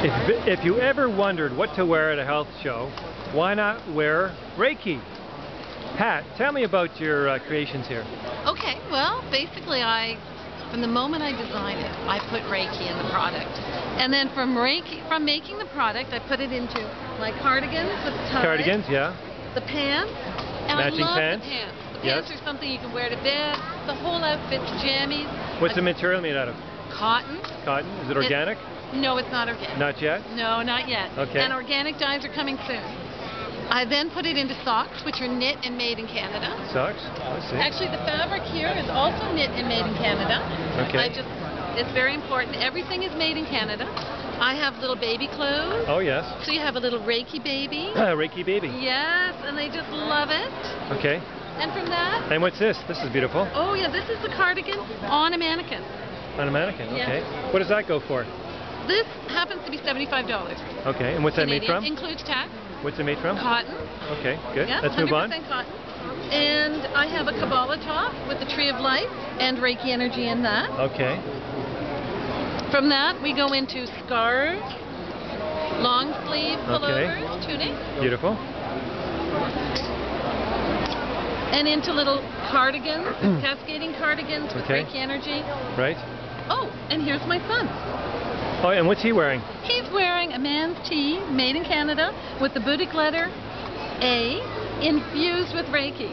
If, if you ever wondered what to wear at a health show, why not wear Reiki? Pat, tell me about your uh, creations here. Okay, well, basically, I, from the moment I design it, I put Reiki in the product, and then from Reiki, from making the product, I put it into my cardigans, the ties, Cardigans, yeah. the pants, and Matching I love pants? the pants. The Yes. pants are something you can wear to bed. The whole outfit's jammies. What's the material made out of? Cotton. Cotton? Is it It- organic? No, it's not organic. Not yet? No, not yet. Okay. And organic dyes are coming soon. I then put it into socks, which are knit and made in Canada. Socks? I see. Actually, the fabric here is also knit and made in Canada. Okay. I just, it's very important. Everything is made in Canada. I have little baby clothes. Oh, yes. So you have a little Reiki baby. Ah Reiki baby. yes, and they just love it. Okay. And from that, And what's this? This is beautiful. oh yeah, this is the cardigan on a mannequin. On a mannequin. Okay. What does that go for? This happens to be $75. Okay. And what's that made from? Includes tax, What's it made from? cotton. Okay, good. Yeah, Let's 100% move on. cotton. And I have a Kabbalah top with the Tree of Life and Reiki energy in that. Okay. From that, we go into scarves, long sleeve Okay. pullovers, tunic, Beautiful. and into little cardigans, cascading cardigans with Okay. Reiki energy. Right? Oh, and here's my son. Oh, and what's he wearing? He's wearing a man's tee made in Canada with the boutique letter A infused with Reiki.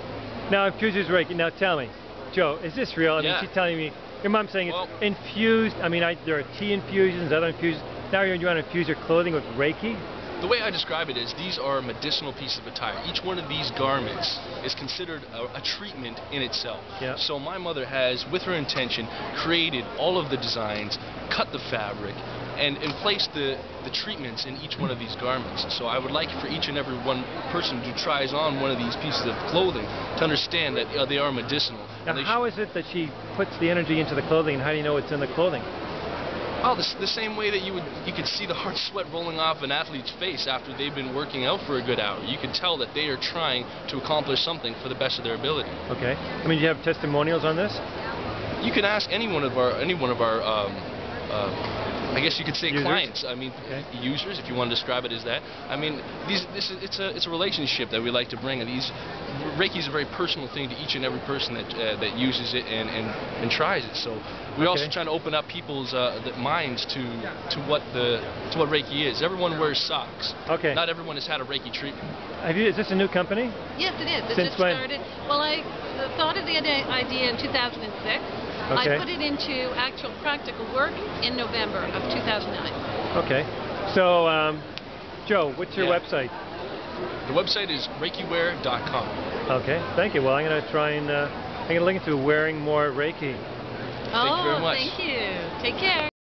Now, infused is Reiki. Now, tell me, Joe, is this real? I mean, Yeah. she's telling me, your mom's saying Well- it's infused. I mean, I, there are tea infusions, other infusions. Now you're, you want to infuse your clothing with Reiki? The way I describe it is these are medicinal pieces of attire. Each one of these garments is considered a, a treatment in itself. Yeah. So my mother has, with her intention, created all of the designs, cut the fabric, and, and place the, the treatments in each one of these garments. So I would like for each and every one person who tries on one of these pieces of clothing to understand that uh, they are medicinal. Now, how is it that she puts the energy into the clothing, and how do you know it's in the clothing? Oh, the, the same way that you would you could see the hard sweat rolling off an athlete's face after they've been working out for a good hour. You could tell that they are trying to accomplish something for the best of their ability. Okay. I mean, do you have testimonials on this? You can ask any one of our any one of our um, uh, I guess you could say Users? clients. I mean, Okay. users, if you want to describe it as that. I mean, these this is it's a it's a relationship that we like to bring, and these Reiki is a very personal thing to each and every person that uh, that uses it and, and and tries it. So we're also trying to open up people's uh, minds to to what the to what Reiki is. Everyone wears socks. Okay. Not everyone has had a Reiki treatment. Have you? Is this a new company? Yes, it is. It Since just when? started. Well, I thought of the idea in 2006. Okay. I put it into actual practical work in November of 2009. Okay. So, um, Joe, what's your Yeah. website? The website is reikiwear.com. Okay. Thank you. Well, I'm going to try and uh, I'm going to look into wearing more Reiki. oh, very much. thank you. Take care.